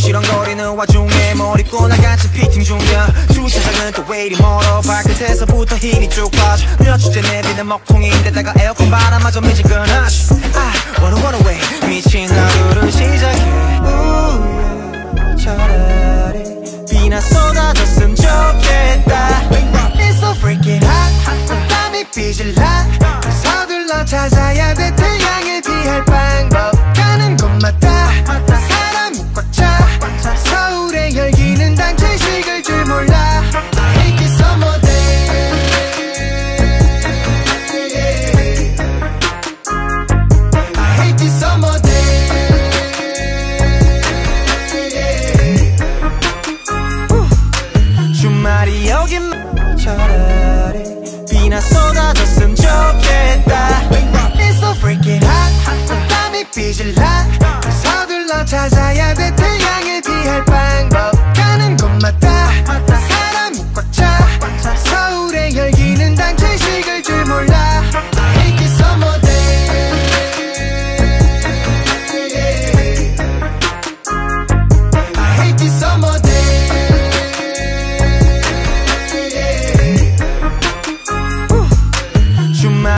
궁시렁거리는 와중에 머리꼬 나같이 피팅 중이야. 주차장은 또 왜 이리 멀어? 발끝에서부터 힘이 쭉 빠져. 며칠째 내비는 먹통인데다가 에어컨 바람마저 미지근하지 날이 여긴 차라리 비나 쏟아졌으면 좋겠다. It's so freaking hot. 땀이 삐질라 서둘러 찾아야 돼.